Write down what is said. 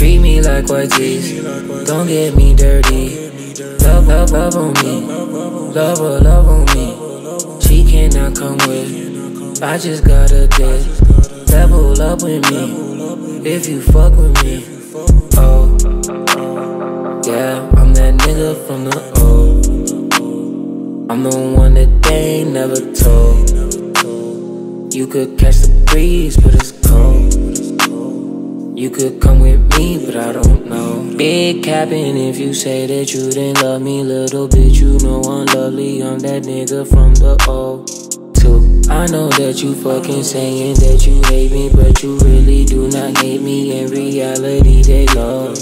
Treat me like white tees, don't get me dirty. Love, love, love on me, love, love, love on me. She cannot come with, I just got a dick. Level up with me, if you fuck with me. Oh, yeah, I'm that nigga from the O. I'm the one that they ain't never told. You could catch the breeze. You could come with me, but I don't know. Big capping if you say that you didn't love me, little bitch. You know I'm lovely. I'm that nigga from the O. I know that you fucking saying that you hate me, but you really do not hate me. In reality, they love.